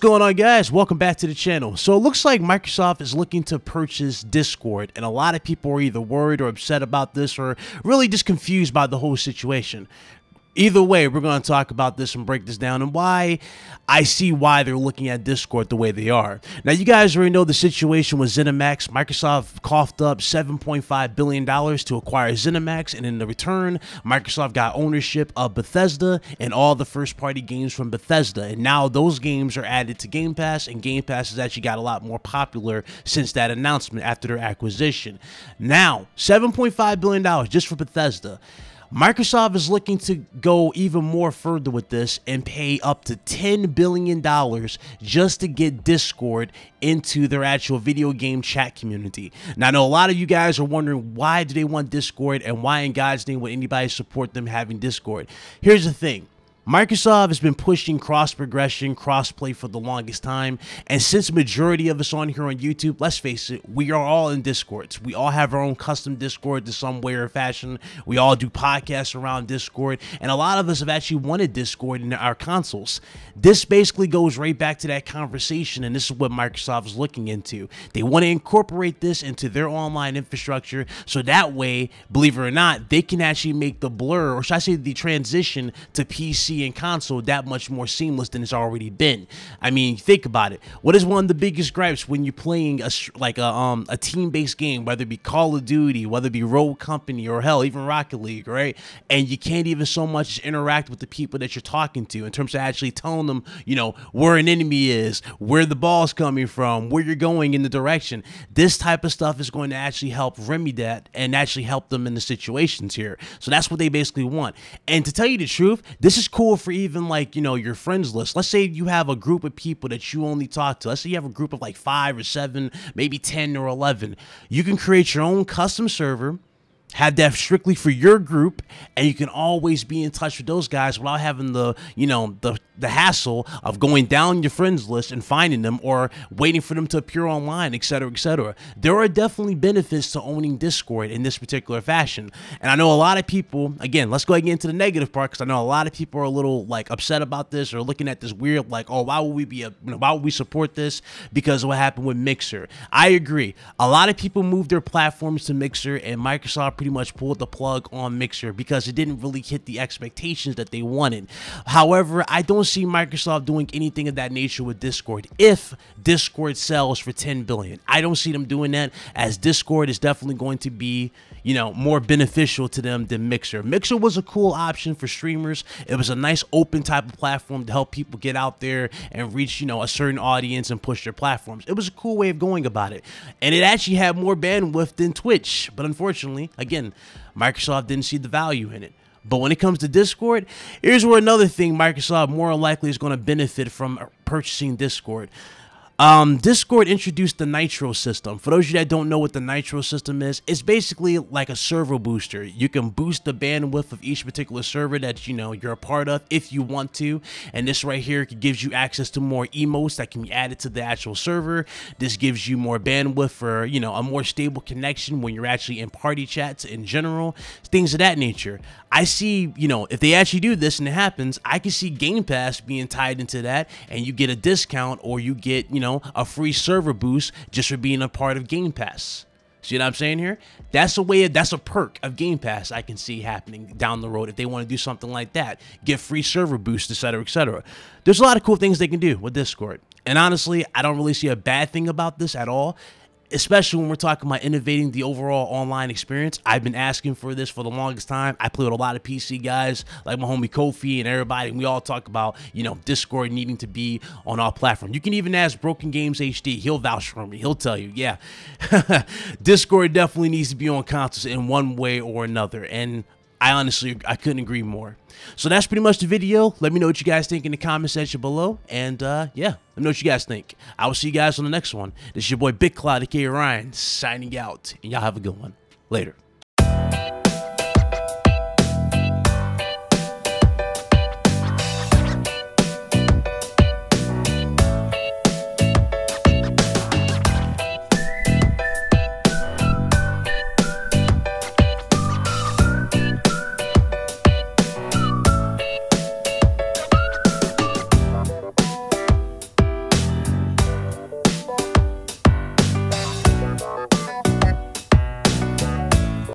going on guys? Welcome back to the channel. So it looks like Microsoft is looking to purchase Discord and a lot of people are either worried or upset about this or really just confused by the whole situation. Either way, we're going to talk about this and break this down and why I see why they're looking at Discord the way they are. Now, you guys already know the situation with ZeniMax. Microsoft coughed up $7.5 billion to acquire ZeniMax, and in the return, Microsoft got ownership of Bethesda and all the first party games from Bethesda. And now those games are added to Game Pass, and Game Pass has actually got a lot more popular since that announcement after their acquisition. Now, $7.5 billion just for Bethesda. Microsoft is looking to go even more further with this and pay up to $10 billion just to get Discord into their actual video game chat community. Now, I know a lot of you guys are wondering why do they want Discord and why in God's name would anybody support them having Discord? Here's the thing. Microsoft has been pushing cross progression, cross play for the longest time. And since majority of us on here on YouTube, let's face it, we are all in Discords. We all have our own custom Discord in some way or fashion. We all do podcasts around Discord. And a lot of us have actually wanted Discord in our consoles. This basically goes right back to that conversation. And this is what Microsoft is looking into. They want to incorporate this into their online infrastructure. So that way, believe it or not, they can actually make the blur, or should I say the transition to PC and console that much more seamless than it's already been. I mean, think about it. What is one of the biggest gripes when you're playing a like a um a team-based game, whether it be Call of Duty, whether it be Rogue Company, or hell, even Rocket League, right? And you can't even so much interact with the people that you're talking to in terms of actually telling them, you know, where an enemy is, where the ball's coming from, where you're going in the direction. This type of stuff is going to actually help remedy that and actually help them in the situations here. So that's what they basically want. And to tell you the truth, this is cool for even like, you know, your friends list. Let's say you have a group of people that you only talk to. Let's say you have a group of like five or seven, maybe 10 or 11. You can create your own custom server have that strictly for your group and you can always be in touch with those guys without having the you know the the hassle of going down your friends list and finding them or waiting for them to appear online, etc., etc. There are definitely benefits to owning Discord in this particular fashion. And I know a lot of people, again, let's go again into the negative part because I know a lot of people are a little like upset about this or looking at this weird, like, oh, why would we be, a, you know, why would we support this because of what happened with Mixer? I agree. A lot of people moved their platforms to Mixer and Microsoft pretty much pulled the plug on Mixer because it didn't really hit the expectations that they wanted. However, I don't see Microsoft doing anything of that nature with Discord if Discord sells for 10 billion. I don't see them doing that as Discord is definitely going to be, you know, more beneficial to them than Mixer. Mixer was a cool option for streamers. It was a nice open type of platform to help people get out there and reach, you know, a certain audience and push their platforms. It was a cool way of going about it. And it actually had more bandwidth than Twitch. But unfortunately, again, Microsoft didn't see the value in it. But when it comes to Discord, here's where another thing Microsoft more likely is going to benefit from purchasing Discord. Um, Discord introduced the Nitro system. For those of you that don't know what the Nitro system is, it's basically like a server booster. You can boost the bandwidth of each particular server that you know you're a part of if you want to. And this right here gives you access to more emotes that can be added to the actual server. This gives you more bandwidth for you know a more stable connection when you're actually in party chats in general, things of that nature. I see, you know, if they actually do this and it happens, I can see Game Pass being tied into that, and you get a discount or you get, you know know, a free server boost just for being a part of Game Pass. See what I'm saying here? That's a way, that's a perk of Game Pass I can see happening down the road if they want to do something like that. Get free server boosts, etc., etc. There's a lot of cool things they can do with Discord. And honestly, I don't really see a bad thing about this at all especially when we're talking about innovating the overall online experience. I've been asking for this for the longest time. I play with a lot of PC guys like my homie Kofi and everybody, and we all talk about, you know, Discord needing to be on our platform. You can even ask Broken Games HD. He'll vouch for me. He'll tell you, yeah, Discord definitely needs to be on consoles in one way or another. And I honestly, I couldn't agree more. So that's pretty much the video. Let me know what you guys think in the comment section below. And uh, yeah, let me know what you guys think. I will see you guys on the next one. This is your boy Bit Cloud, aka Ryan, signing out. And y'all have a good one. Later.